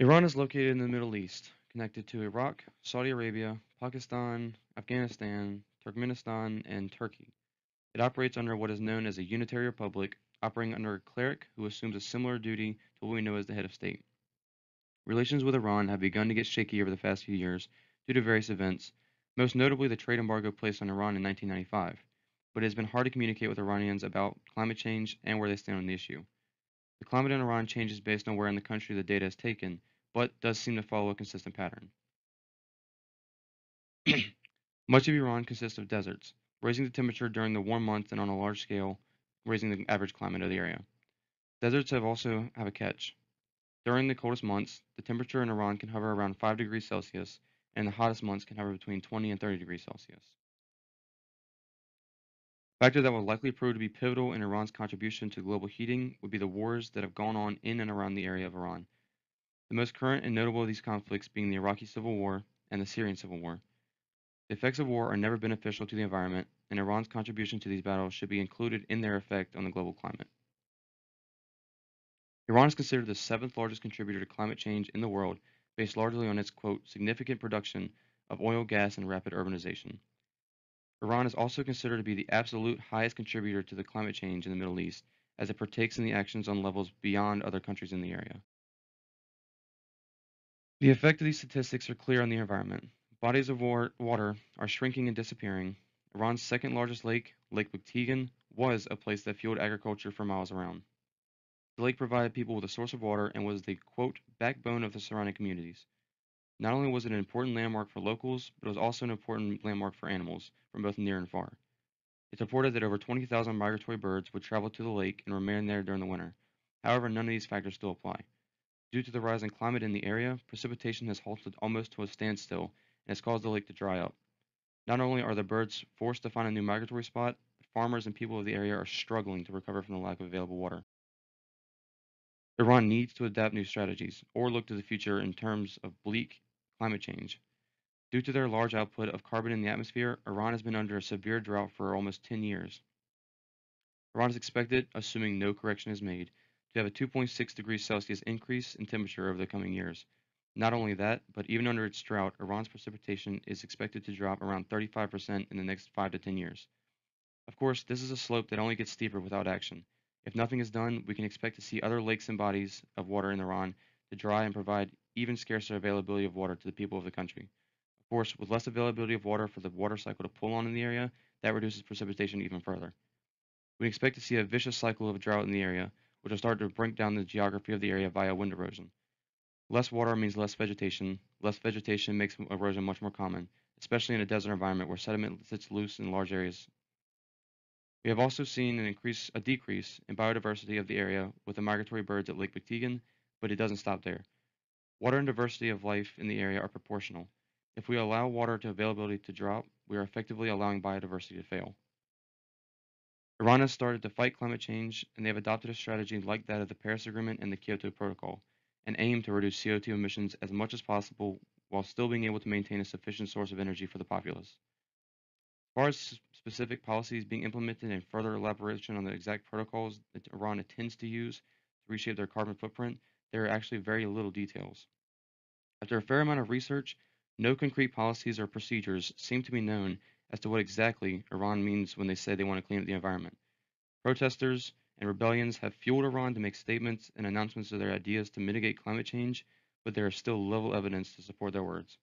Iran is located in the Middle East, connected to Iraq, Saudi Arabia, Pakistan, Afghanistan, Turkmenistan, and Turkey. It operates under what is known as a unitary republic, operating under a cleric who assumes a similar duty to what we know as the head of state. Relations with Iran have begun to get shaky over the past few years due to various events, most notably the trade embargo placed on Iran in 1995, but it has been hard to communicate with Iranians about climate change and where they stand on the issue. The climate in Iran changes based on where in the country the data is taken, but does seem to follow a consistent pattern. Much of Iran consists of deserts, raising the temperature during the warm months and on a large scale, raising the average climate of the area. Deserts have also have a catch. During the coldest months, the temperature in Iran can hover around 5 degrees Celsius, and the hottest months can hover between 20 and 30 degrees Celsius. Factor that will likely prove to be pivotal in Iran's contribution to global heating would be the wars that have gone on in and around the area of Iran. The most current and notable of these conflicts being the Iraqi Civil War and the Syrian Civil War. The effects of war are never beneficial to the environment, and Iran's contribution to these battles should be included in their effect on the global climate. Iran is considered the seventh largest contributor to climate change in the world, based largely on its quote, significant production of oil, gas, and rapid urbanization. Iran is also considered to be the absolute highest contributor to the climate change in the Middle East, as it partakes in the actions on levels beyond other countries in the area. The effect of these statistics are clear on the environment. Bodies of water are shrinking and disappearing. Iran's second largest lake, Lake Bakhtegan, was a place that fueled agriculture for miles around. The lake provided people with a source of water and was the quote backbone of the surrounding communities. Not only was it an important landmark for locals, but it was also an important landmark for animals from both near and far. It's reported that over 20,000 migratory birds would travel to the lake and remain there during the winter. However, none of these factors still apply. Due to the rising climate in the area, precipitation has halted almost to a standstill and has caused the lake to dry up. Not only are the birds forced to find a new migratory spot, farmers and people of the area are struggling to recover from the lack of available water. Iran needs to adapt new strategies or look to the future in terms of bleak climate change. Due to their large output of carbon in the atmosphere, Iran has been under a severe drought for almost 10 years. Iran is expected, assuming no correction is made, to have a 2.6 degrees Celsius increase in temperature over the coming years. Not only that, but even under its drought, Iran's precipitation is expected to drop around 35% in the next 5 to 10 years. Of course, this is a slope that only gets steeper without action. If nothing is done, we can expect to see other lakes and bodies of water in Iran to dry and provide even scarcer availability of water to the people of the country. Of course, with less availability of water for the water cycle to pull on in the area, that reduces precipitation even further. We expect to see a vicious cycle of drought in the area, which will start to break down the geography of the area via wind erosion. Less water means less vegetation. Less vegetation makes erosion much more common, especially in a desert environment where sediment sits loose in large areas. We have also seen an increase, a decrease in biodiversity of the area with the migratory birds at Lake Bakhtegan, but it doesn't stop there. Water and diversity of life in the area are proportional. If we allow water to availability to drop, we are effectively allowing biodiversity to fail. Iran has started to fight climate change, and they have adopted a strategy like that of the Paris Agreement and the Kyoto Protocol, and aim to reduce CO2 emissions as much as possible while still being able to maintain a sufficient source of energy for the populace. As far as specific policies being implemented and further elaboration on the exact protocols that Iran intends to use to reshape their carbon footprint, there are actually very little details. After a fair amount of research, no concrete policies or procedures seem to be known as to what exactly Iran means when they say they want to clean up the environment. Protesters and rebellions have fueled Iran to make statements and announcements of their ideas to mitigate climate change, but there is still little evidence to support their words.